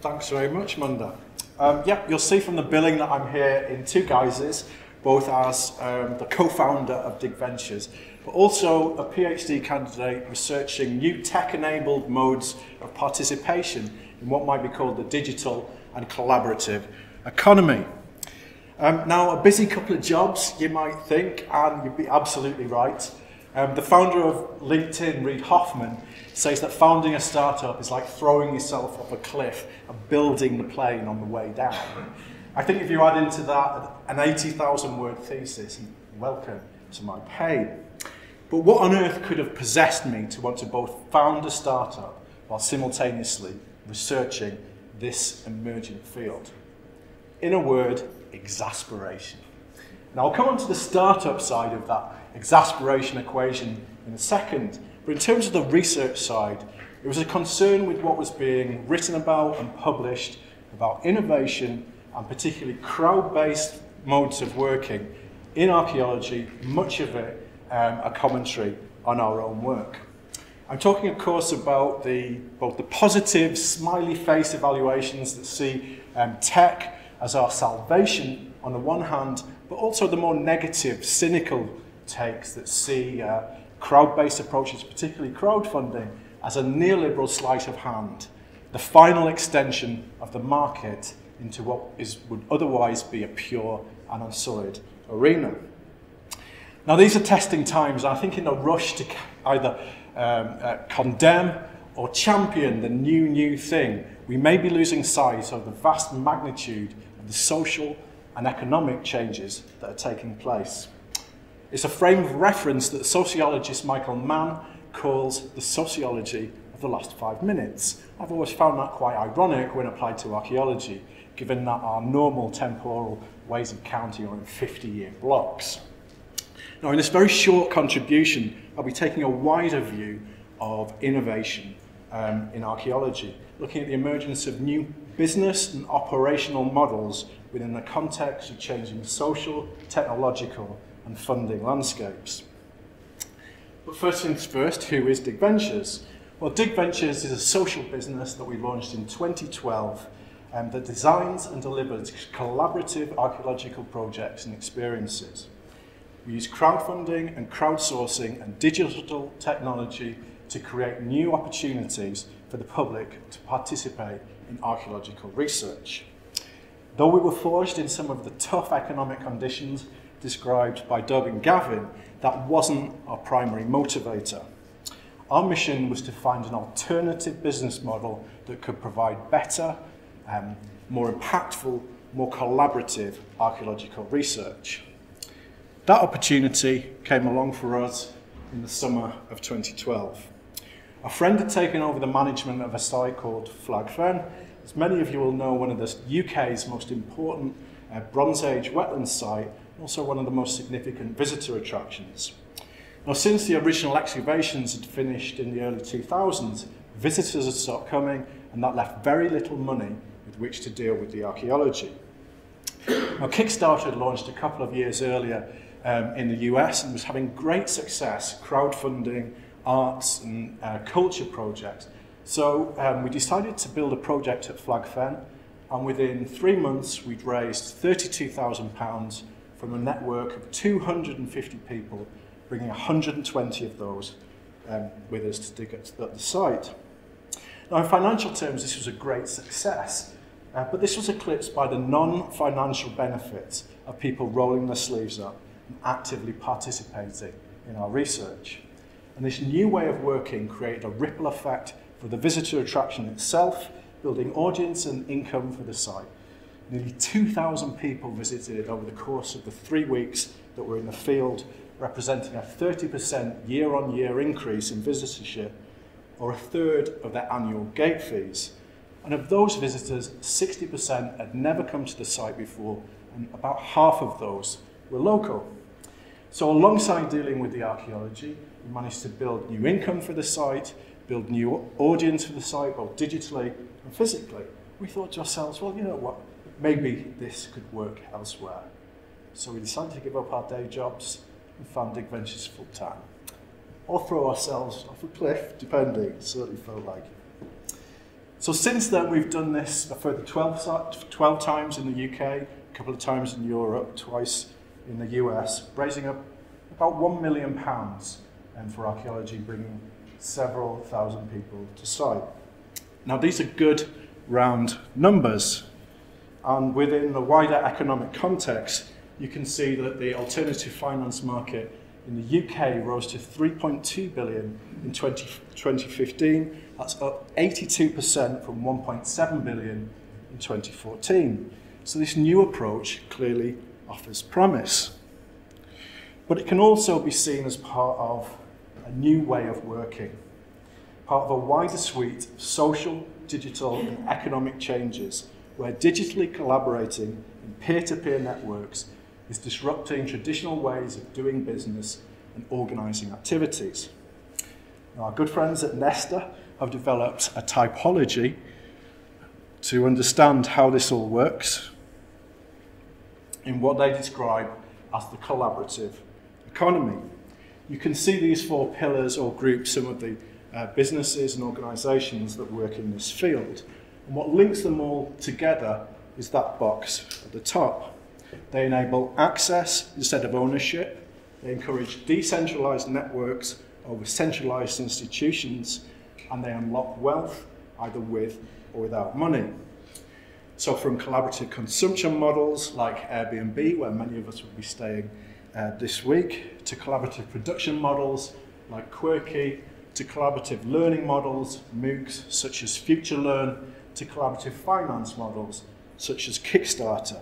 Thanks very much, Munda. Um, yeah, you'll see from the billing that I'm here in two guises, both as um, the co-founder of Dig Ventures, but also a PhD candidate researching new tech-enabled modes of participation in what might be called the digital and collaborative economy. Um, now, a busy couple of jobs, you might think, and you'd be absolutely right. Um, the founder of LinkedIn, Reid Hoffman, says that founding a startup is like throwing yourself off a cliff and building the plane on the way down. I think if you add into that an 80,000 word thesis, welcome to my pain. But what on earth could have possessed me to want to both found a startup while simultaneously researching this emerging field? In a word, exasperation. Now I'll come on to the startup side of that exasperation equation in a second, but in terms of the research side, it was a concern with what was being written about and published about innovation and particularly crowd-based modes of working in archaeology, much of it um, a commentary on our own work. I'm talking, of course, about the, both the positive, smiley face evaluations that see um, tech as our salvation on the one hand, but also the more negative, cynical takes that see uh, crowd-based approaches, particularly crowdfunding, as a neoliberal sleight of hand, the final extension of the market into what is, would otherwise be a pure and unsullied arena. Now, these are testing times. I think in a rush to either um, uh, condemn or champion the new, new thing, we may be losing sight of the vast magnitude of the social and economic changes that are taking place. It's a frame of reference that sociologist Michael Mann calls the sociology of the last five minutes. I've always found that quite ironic when applied to archaeology, given that our normal temporal ways of counting are in 50-year blocks. Now, in this very short contribution, I'll be taking a wider view of innovation um, in archaeology, looking at the emergence of new business and operational models within the context of changing social, technological, and funding landscapes. But first things first, who is DigVentures? Well, DigVentures is a social business that we launched in 2012 um, that designs and delivers collaborative archaeological projects and experiences. We use crowdfunding and crowdsourcing and digital technology to create new opportunities for the public to participate in archaeological research. Though we were forged in some of the tough economic conditions described by Doug and Gavin, that wasn't our primary motivator. Our mission was to find an alternative business model that could provide better, um, more impactful, more collaborative archaeological research. That opportunity came along for us in the summer of 2012. A friend had taken over the management of a site called Flag Fen. As many of you will know, one of the UK's most important uh, Bronze Age wetland site, also one of the most significant visitor attractions. Now, since the original excavations had finished in the early 2000s, visitors had stopped coming, and that left very little money with which to deal with the archaeology. Now, Kickstarter had launched a couple of years earlier um, in the US and was having great success crowdfunding arts and uh, culture projects. So um, we decided to build a project at Flag Fen, and within three months we'd raised £32,000 from a network of 250 people, bringing 120 of those um, with us to dig at the site. Now, in financial terms, this was a great success, uh, but this was eclipsed by the non-financial benefits of people rolling their sleeves up and actively participating in our research. And this new way of working created a ripple effect for the visitor attraction itself, building audience and income for the site. Nearly 2,000 people visited over the course of the three weeks that were in the field, representing a 30% year-on-year increase in visitorship, or a third of their annual gate fees. And of those visitors, 60% had never come to the site before, and about half of those were local. So alongside dealing with the archaeology, we managed to build new income for the site, build new audience for the site, both digitally and physically. We thought to ourselves, well, you know what, maybe this could work elsewhere. So we decided to give up our day jobs and found DigVentures full time. Or throw ourselves off a cliff, depending, it certainly felt like it. So since then, we've done this a further 12, 12 times in the UK, a couple of times in Europe, twice in the US, raising up about one million pounds and for archaeology, bringing several thousand people to site. Now, these are good round numbers, and within the wider economic context, you can see that the alternative finance market in the UK rose to 3.2 billion in 20, 2015. That's up 82% from 1.7 billion in 2014. So this new approach clearly offers promise. But it can also be seen as part of a new way of working, part of a wider suite of social, digital and economic changes where digitally collaborating in peer-to-peer -peer networks is disrupting traditional ways of doing business and organising activities. Now, our good friends at Nesta have developed a typology to understand how this all works in what they describe as the collaborative economy. You can see these four pillars or groups some of the uh, businesses and organisations that work in this field. And what links them all together is that box at the top. They enable access instead of ownership. They encourage decentralized networks over centralized institutions. And they unlock wealth either with or without money. So from collaborative consumption models like Airbnb, where many of us will be staying uh, this week, to collaborative production models like Quirky, to collaborative learning models, MOOCs such as FutureLearn, to collaborative finance models such as Kickstarter.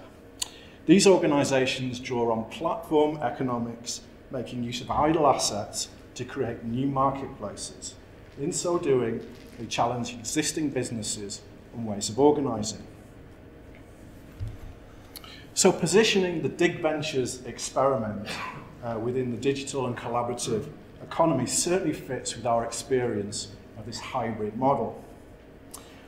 These organisations draw on platform economics, making use of idle assets to create new marketplaces. In so doing, they challenge existing businesses and ways of organising. So positioning the DigVentures experiment uh, within the digital and collaborative economy certainly fits with our experience of this hybrid model.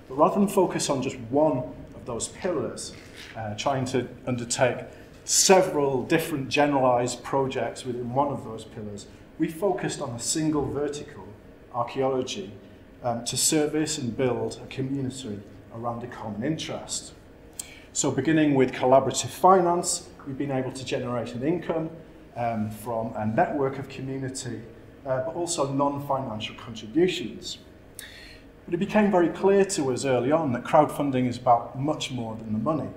But rather than focus on just one of those pillars, uh, trying to undertake several different generalized projects within one of those pillars, we focused on a single vertical, archaeology, um, to service and build a community around a common interest. So beginning with collaborative finance, we've been able to generate an income um, from a network of community, uh, but also non-financial contributions. But it became very clear to us early on that crowdfunding is about much more than the money.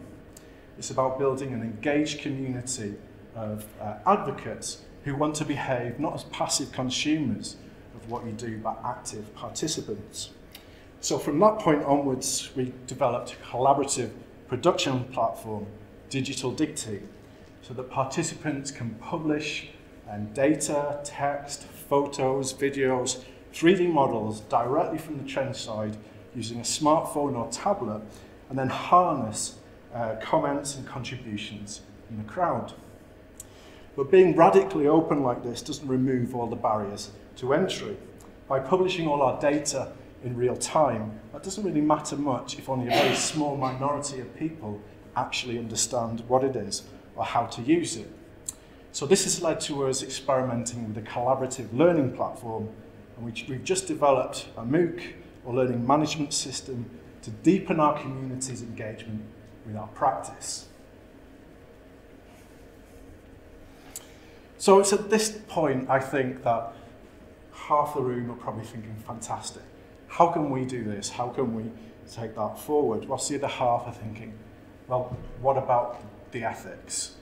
It's about building an engaged community of uh, advocates who want to behave not as passive consumers of what you do, but active participants. So from that point onwards, we developed a collaborative production platform, Digital Digteam, so that participants can publish and data, text, photos, videos, 3D models directly from the trench side using a smartphone or tablet, and then harness uh, comments and contributions in the crowd. But being radically open like this doesn't remove all the barriers to entry. By publishing all our data in real time, that doesn't really matter much if only a very small minority of people actually understand what it is or how to use it. So this has led to us experimenting with a collaborative learning platform, and we've just developed a MOOC, or learning management system, to deepen our community's engagement with our practice. So it's at this point, I think, that half the room are probably thinking, fantastic. How can we do this? How can we take that forward? Whilst the other half are thinking, well, what about the ethics?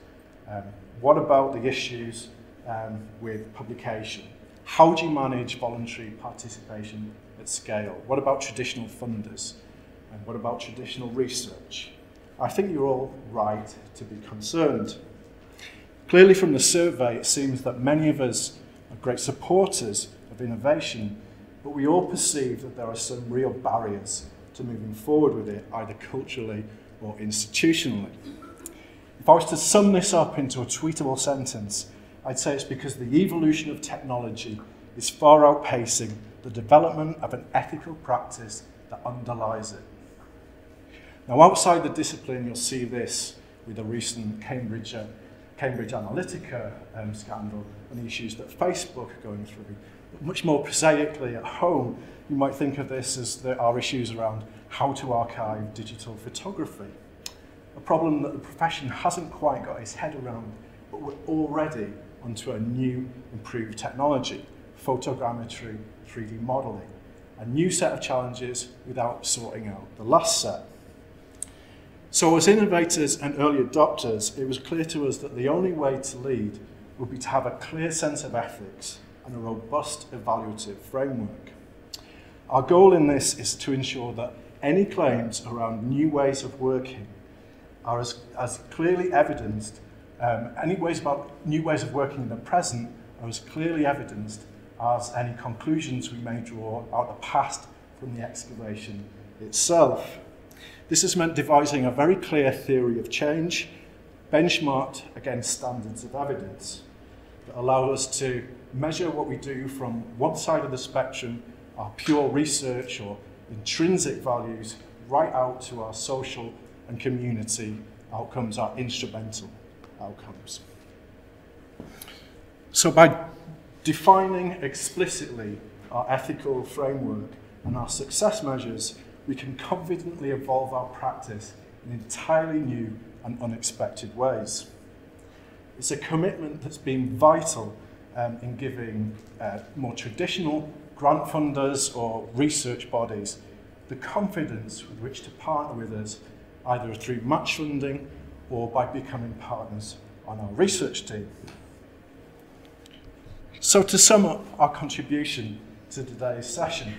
Um, what about the issues um, with publication? How do you manage voluntary participation at scale? What about traditional funders? And what about traditional research? I think you're all right to be concerned. Clearly from the survey, it seems that many of us are great supporters of innovation, but we all perceive that there are some real barriers to moving forward with it, either culturally or institutionally. If I was to sum this up into a tweetable sentence, I'd say it's because the evolution of technology is far outpacing the development of an ethical practice that underlies it. Now, outside the discipline, you'll see this with the recent Cambridge, uh, Cambridge Analytica um, scandal and the issues that Facebook are going through. But much more prosaically at home, you might think of this as there are issues around how to archive digital photography. A problem that the profession hasn't quite got its head around, but we're already onto a new improved technology, photogrammetry 3D modelling. A new set of challenges without sorting out the last set. So as innovators and early adopters, it was clear to us that the only way to lead would be to have a clear sense of ethics and a robust evaluative framework. Our goal in this is to ensure that any claims around new ways of working are as, as clearly evidenced, um, any ways about new ways of working in the present are as clearly evidenced as any conclusions we may draw out the past from the excavation itself. This has meant devising a very clear theory of change, benchmarked against standards of evidence that allow us to measure what we do from one side of the spectrum, our pure research or intrinsic values, right out to our social and community outcomes, our instrumental outcomes. So by defining explicitly our ethical framework and our success measures, we can confidently evolve our practice in entirely new and unexpected ways. It's a commitment that's been vital um, in giving uh, more traditional grant funders or research bodies the confidence with which to partner with us, either through match funding or by becoming partners on our research team. So to sum up our contribution to today's session,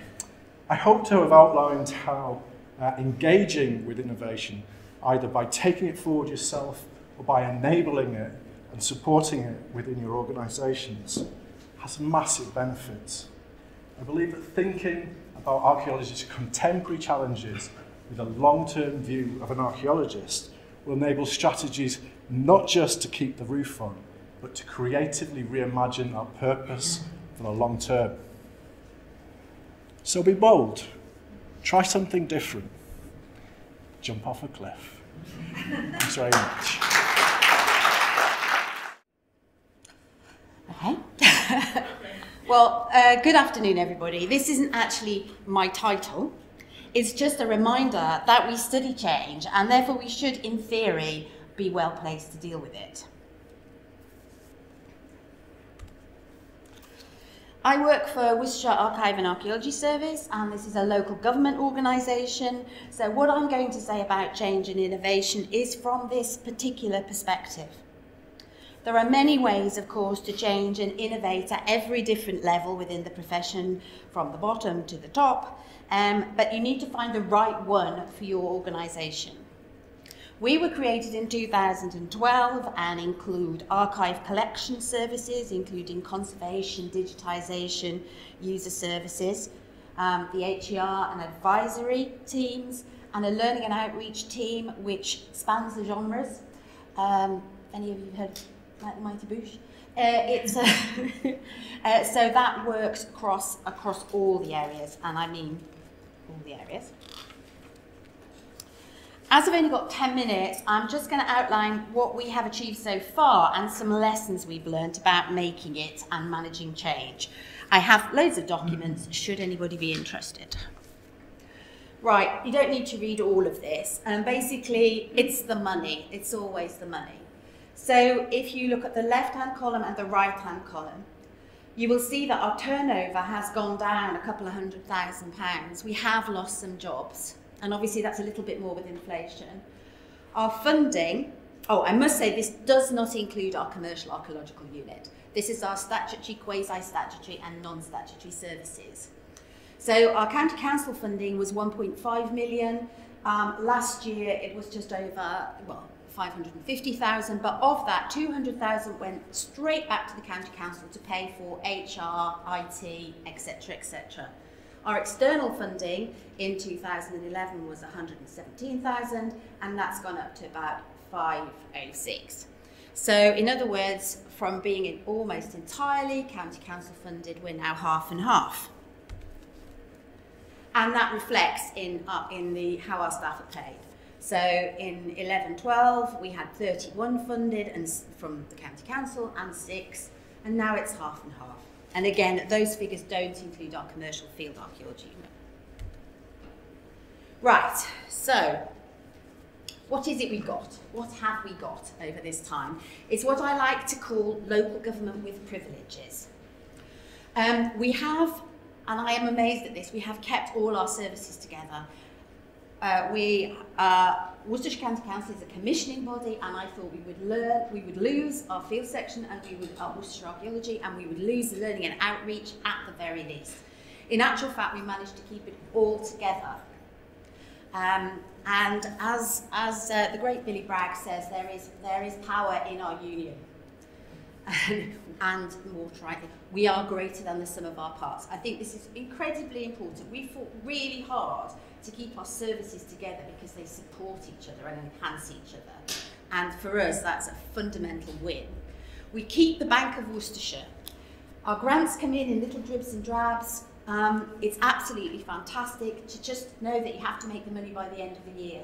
I hope to have outlined how uh, engaging with innovation, either by taking it forward yourself or by enabling it and supporting it within your organisations, has massive benefits. I believe that thinking about archaeologists' contemporary challenges with a long-term view of an archaeologist will enable strategies not just to keep the roof on, but to creatively reimagine our purpose for the long term. So be bold. Try something different. Jump off a cliff. Thanks very much. Okay. well, uh, good afternoon, everybody. This isn't actually my title. It's just a reminder that we study change and therefore we should, in theory, be well placed to deal with it. I work for Worcestershire Archive and Archaeology Service, and this is a local government organisation. So, what I'm going to say about change and innovation is from this particular perspective. There are many ways, of course, to change and innovate at every different level within the profession, from the bottom to the top, um, but you need to find the right one for your organisation. We were created in 2012 and include archive collection services, including conservation, digitisation, user services, um, the HER and advisory teams, and a learning and outreach team which spans the genres. Um, any of you heard like the Mighty Boosh? Uh, it's uh, so that works across across all the areas, and I mean all the areas. As I've only got 10 minutes, I'm just going to outline what we have achieved so far and some lessons we've learned about making it and managing change. I have loads of documents, should anybody be interested. Right, you don't need to read all of this. And um, basically, it's the money. It's always the money. So if you look at the left-hand column and the right-hand column, you will see that our turnover has gone down a couple of hundred thousand pounds. We have lost some jobs and obviously that's a little bit more with inflation. Our funding, oh, I must say this does not include our commercial archaeological unit. This is our statutory, quasi-statutory and non-statutory services. So our county council funding was 1.5 million. Um, last year it was just over, well, 550,000, but of that, 200,000 went straight back to the county council to pay for HR, IT, etc., etc. Our external funding in 2011 was 117,000 and that's gone up to about 506. So in other words, from being in almost entirely county council funded, we're now half and half. And that reflects in, uh, in the how our staff are paid. So in 11-12, we had 31 funded and from the county council and six, and now it's half and half. And again, those figures don't include our commercial field archaeology. Right, so what is it we've got? What have we got over this time? It's what I like to call local government with privileges. Um, we have, and I am amazed at this, we have kept all our services together. Uh, we, uh, Worcestershire County Council is a commissioning body, and I thought we would learn, we would lose our field section and we would our Worcestershire archaeology, and we would lose the learning and outreach at the very least. In actual fact, we managed to keep it all together. Um, and as, as uh, the great Billy Bragg says, there is, there is power in our union. and more rightly, we are greater than the sum of our parts. I think this is incredibly important. We fought really hard to keep our services together because they support each other and enhance each other. And for us, that's a fundamental win. We keep the Bank of Worcestershire. Our grants come in in little dribs and drabs. Um, it's absolutely fantastic to just know that you have to make the money by the end of the year.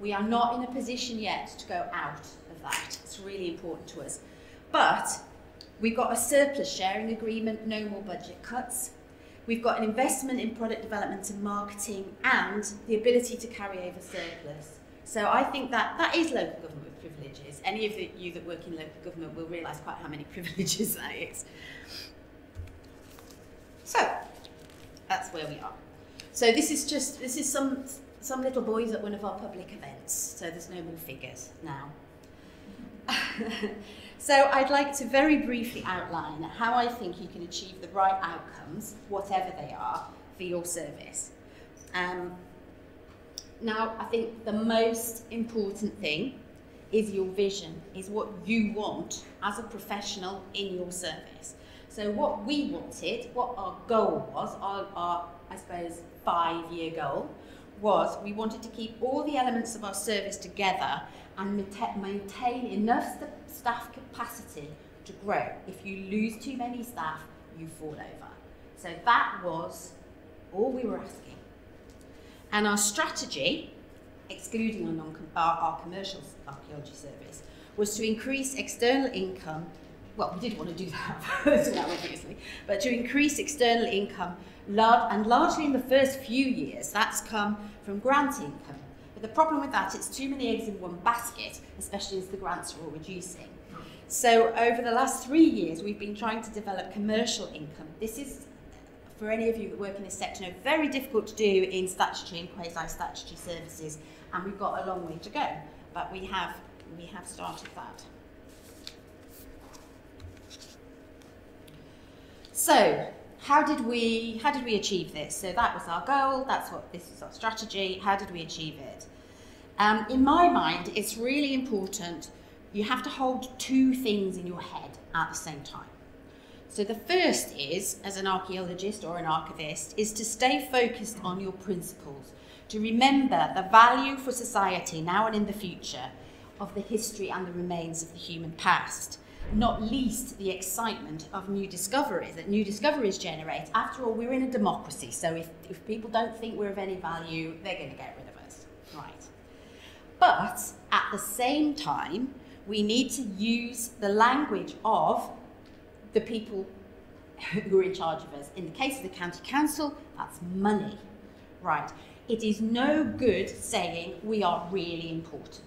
We are not in a position yet to go out of that. It's really important to us. But we've got a surplus sharing agreement, no more budget cuts. We've got an investment in product development and marketing and the ability to carry over surplus. So I think that that is local government with privileges. Any of the, you that work in local government will realise quite how many privileges that is. So, that's where we are. So this is just, this is some, some little boys at one of our public events, so there's no more figures now. so I'd like to very briefly outline how I think you can achieve the right outcomes, whatever they are, for your service. Um, now, I think the most important thing is your vision, is what you want as a professional in your service. So what we wanted, what our goal was, our, our I suppose, five-year goal, was we wanted to keep all the elements of our service together and maintain enough st staff capacity to grow. If you lose too many staff, you fall over. So that was all we were asking. And our strategy, excluding our, our, our commercial archaeology service, was to increase external income well, we did want to do that, that obviously, but to increase external income, and largely in the first few years, that's come from grant income. But the problem with that, it's too many eggs in one basket, especially as the grants are all reducing. So over the last three years, we've been trying to develop commercial income. This is, for any of you that work in this sector, very difficult to do in statutory and quasi-statutory services, and we've got a long way to go. But we have, we have started that. So, how did we how did we achieve this? So that was our goal. That's what this is our strategy. How did we achieve it? Um, in my mind, it's really important. You have to hold two things in your head at the same time. So the first is, as an archaeologist or an archivist, is to stay focused on your principles, to remember the value for society now and in the future of the history and the remains of the human past not least the excitement of new discoveries that new discoveries generate. After all, we're in a democracy, so if, if people don't think we're of any value, they're going to get rid of us. Right. But at the same time, we need to use the language of the people who are in charge of us. In the case of the county council, that's money. Right. It is no good saying we are really important.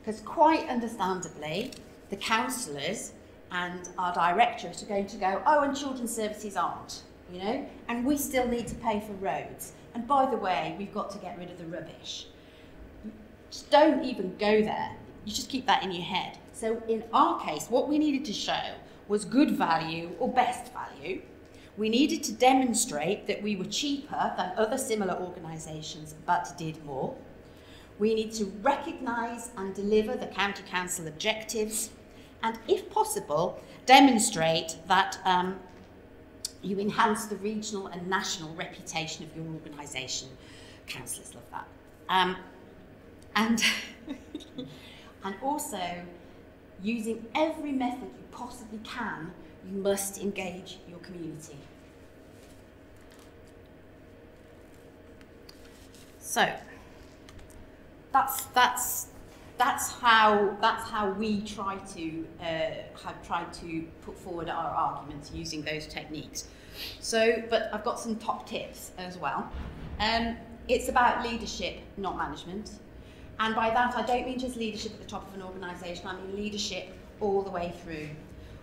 Because quite understandably, the councillors and our directorate are going to go, oh, and children's services aren't, you know, and we still need to pay for roads. And by the way, we've got to get rid of the rubbish. Just don't even go there. You just keep that in your head. So in our case, what we needed to show was good value or best value. We needed to demonstrate that we were cheaper than other similar organisations but did more. We need to recognise and deliver the County Council objectives and, if possible, demonstrate that um, you enhance the regional and national reputation of your organisation. Councillors love that. Um, and, and also, using every method you possibly can, you must engage your community. So, that's, that's that's how that's how we try to uh, have tried to put forward our arguments using those techniques. So, but I've got some top tips as well. Um, it's about leadership, not management. And by that, I don't mean just leadership at the top of an organisation, I mean leadership all the way through.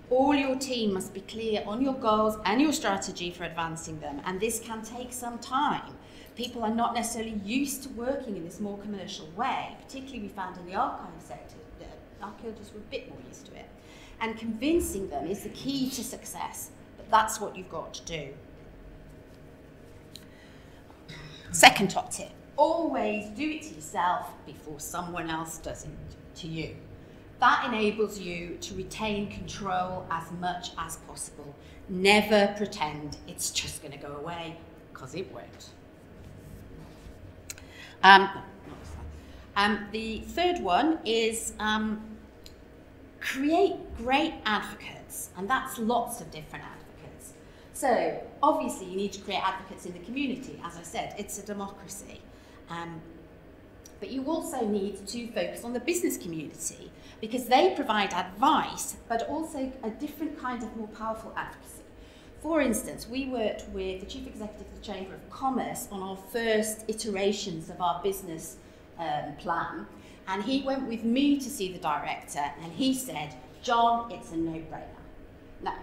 All your team must be clear on your goals and your strategy for advancing them, and this can take some time. People are not necessarily used to working in this more commercial way, particularly we found in the archive sector. That archaeologists were a bit more used to it. And convincing them is the key to success, but that's what you've got to do. Second top tip always do it to yourself before someone else does it to you. That enables you to retain control as much as possible. Never pretend it's just going to go away, because it won't. Um, um, the third one is um, create great advocates, and that's lots of different advocates. So, obviously, you need to create advocates in the community. As I said, it's a democracy. Um, but you also need to focus on the business community because they provide advice, but also a different kind of more powerful advocacy. For instance, we worked with the Chief Executive of the Chamber of Commerce on our first iterations of our business um, plan, and he went with me to see the director, and he said, John, it's a no-brainer. Now,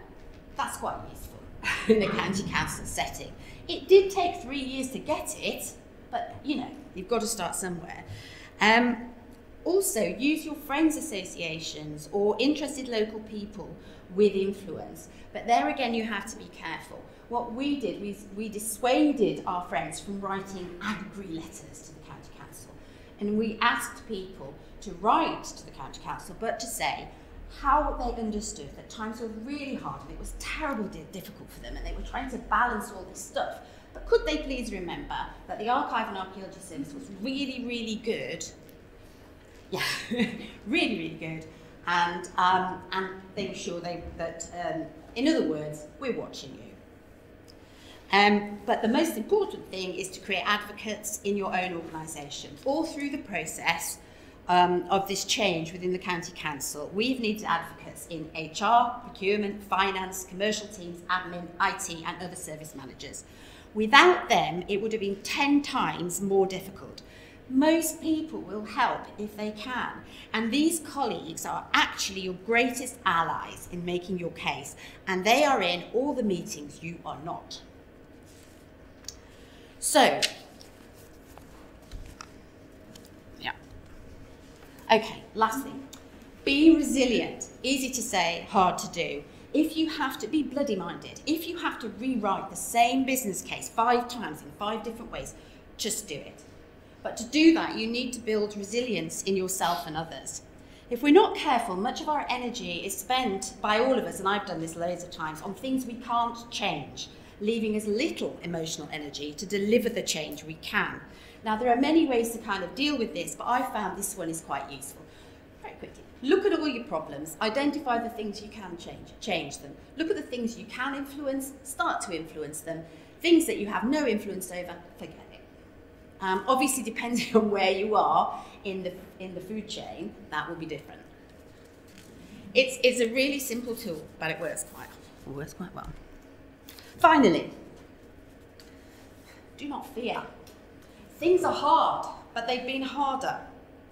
that's quite useful in the county council setting. It did take three years to get it, but you know, you've got to start somewhere. Um, also, use your friends' associations or interested local people with influence. But there again, you have to be careful. What we did, we, we dissuaded our friends from writing angry letters to the county council. And we asked people to write to the county council, but to say how they understood that times were really hard and it was terribly difficult for them and they were trying to balance all this stuff. But could they please remember that the Archive and Archaeology Service was really, really good yeah, really, really good. And, um, and they were sure they, that, um, in other words, we're watching you. Um, but the most important thing is to create advocates in your own organisation. All through the process um, of this change within the County Council, we've needed advocates in HR, procurement, finance, commercial teams, admin, IT and other service managers. Without them, it would have been 10 times more difficult most people will help if they can. And these colleagues are actually your greatest allies in making your case, and they are in all the meetings you are not. So, yeah. Okay, last thing. Be resilient. Easy to say, hard to do. If you have to be bloody minded, if you have to rewrite the same business case five times in five different ways, just do it. But to do that, you need to build resilience in yourself and others. If we're not careful, much of our energy is spent by all of us, and I've done this loads of times, on things we can't change, leaving us little emotional energy to deliver the change we can. Now, there are many ways to kind of deal with this, but I found this one is quite useful. Very quickly. Look at all your problems, identify the things you can change, change them. Look at the things you can influence, start to influence them. Things that you have no influence over, forget um, obviously, depending on where you are in the, in the food chain, that will be different. It's, it's a really simple tool, but it works quite, it works quite well. Finally, do not fear. Things are hard, but they've been harder.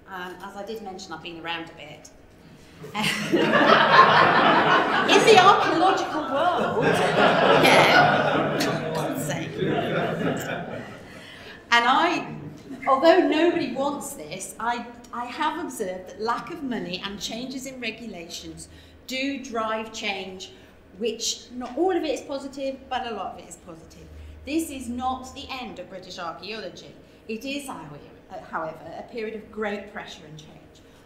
Um, as I did mention, I've been around a bit. in the archaeological world, yeah. And I, although nobody wants this, I, I have observed that lack of money and changes in regulations do drive change, which not all of it is positive, but a lot of it is positive. This is not the end of British archaeology. It is, however, a period of great pressure and change.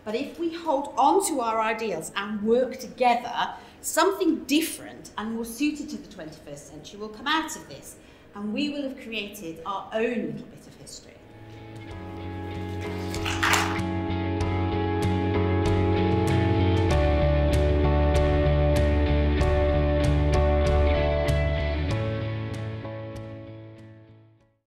But if we hold on to our ideals and work together, something different and more suited to the 21st century will come out of this and we will have created our own little bit of.